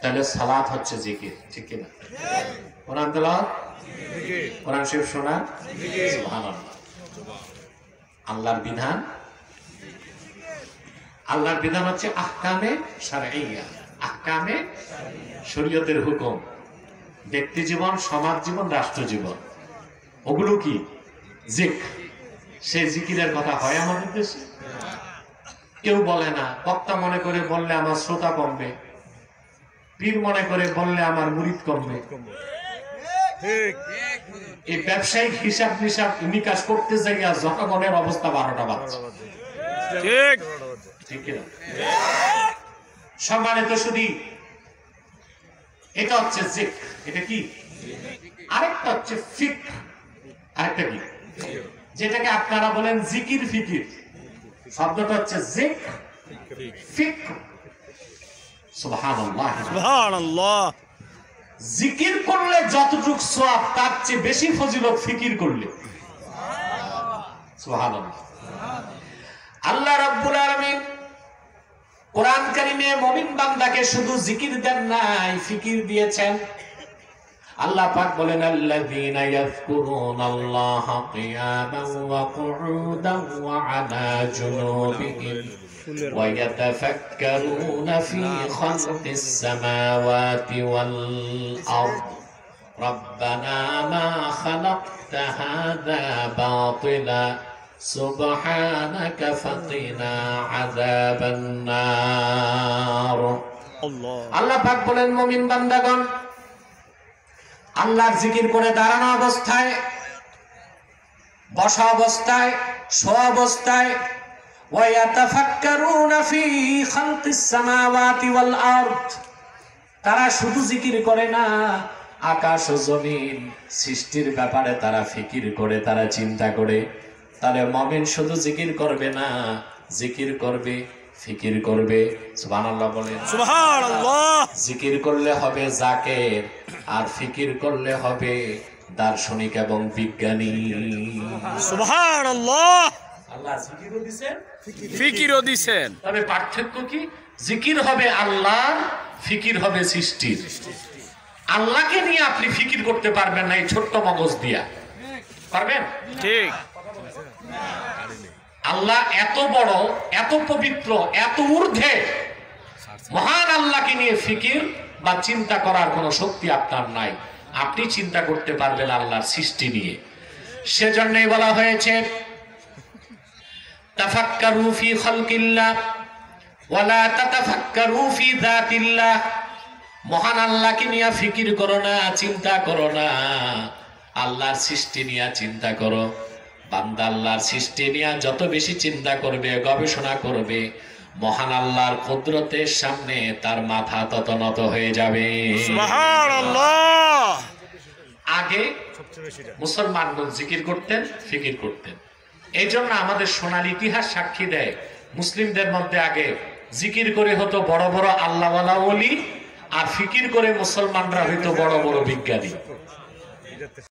তাহলে সালাত হচ্ছে জিকির, ঠিক কিনা? কোরআন কোরআন শরীফ শোনা? আল্লাহর বিধান? আল্লাহর বিধান হচ্ছে আহকামে সারাইয়া আহকামে শরীয়তের হুকুম। ব্যক্তি জীবন, সমাজ জীবন, রাষ্ট্র জীবন। ওগুলো কি? জিক। সে জিকিরের কথা হয় আমাদের দেশে? কেউ বলে না। বক্তা মনে করে বললে আমার শ্রোতা কমবে। পীর মনে করে বললে আমার মুরিদ কমবে। এই ব্যবসায়িক হিসাব নিসাব নিকাশ করতে যাই আর জনগণের অবস্থা বারোটা বাজছে। ঠিক। ঠিক সম্মানিত শুধু এটা হচ্ছে জিক। এটা কি? আরেকটা হচ্ছে ফিক। আরেকটা কি? যেটাকে আপনারা বলেন জিকির ফিকির। শব্দটা হচ্ছে জিক। ফিক। জিকির করলে যতটুক সোয়াব তার চেয়ে বেশি ফজিলত ফিকির করলে। আল্লাহ রাব্বুল আলামিন কোরআন কারিমে মুমিন বান্দাকে শুধু জিকির দেন নাই ফিকির দিয়েছেন। আল্লাহ পাক বলেন আল্লাযীনা ইয়াযকুরুনাল্লাহা কিয়ামান ওয়া কুউদান ওয়া আলা জুনুবিহিম। ويتفكرون في خلق السماوات والأرض ربنا ما خلقت هذا باطلا سبحانك فقنا عذاب النار আল্লাহ আল্লাহ পাক বলেন মুমিন বান্দাগণ আল্লাহর জিকির করে দাঁড়ানো অবস্থায় বসা অবস্থায় শোয়া অবস্থায় তারা শুধু জিকির করে না আকাশ ও জমিন সৃষ্টির ব্যাপারে তারা ফিকির করে তারা চিন্তা করে। তাহলে মমিন শুধু জিকির করবে না জিকির করবে ফিকির করবে। সুবহানাল্লাহ বলেন। সুবহানাল্লাহ। জিকির করলে হবে জাকের আর ফিকির করলে হবে দার্শনিক এবং বিজ্ঞানী। সুবহানাল্লাহ। আল্লাহ জিকিরও দিছেন। ফিকিরও দিছেন। তবে পার্থক্য কি? জিকির হবে আল্লাহ ফিকির হবে সৃষ্টির। আল্লাহকে নিয়ে আপনি ফিকির করতে পারবেন না এই ছোট্ট মগজ দিয়া। পারবেন? ঠিক। আল্লাহ এত বড় এত পবিত্র এত ঊর্ধ্বে মহান আল্লাহকে নিয়ে ফিকির বা চিন্তা করার কোনো শক্তি আপনার নাই। আপনি চিন্তা করতে পারবেন আল্লাহর সৃষ্টি নিয়ে। সেজন্যই বলা হয়েছে তাফাক্কারু ফি খালকিল্লাহ ওয়ালা তাতাফাক্কারু ফি যাতিল্লাহ। মহান আল্লাহকে নিয়ে ফিকির করো না চিন্তা করো না। আল্লাহর সৃষ্টি নিয়ে চিন্তা করো। বান্দা আল্লাহর সৃষ্টি নিয়ে যত বেশি চিন্তা করবে গবেষণা করবে মহান আল্লাহর কুদরতের সামনে তার মাথা তত নত হয়ে যাবে। আগে মুসলমানগণ জিকির করতেন ফিকির করতেন। এই জন্য আমাদের সোনালী ইতিহাস সাক্ষী দেয়। মুসলিমদের মধ্যে আগে জিকির করে হতো বড় বড় ওলি, আর ফিকির করে মুসলমানরা হইতো বড় বড় বিজ্ঞানী।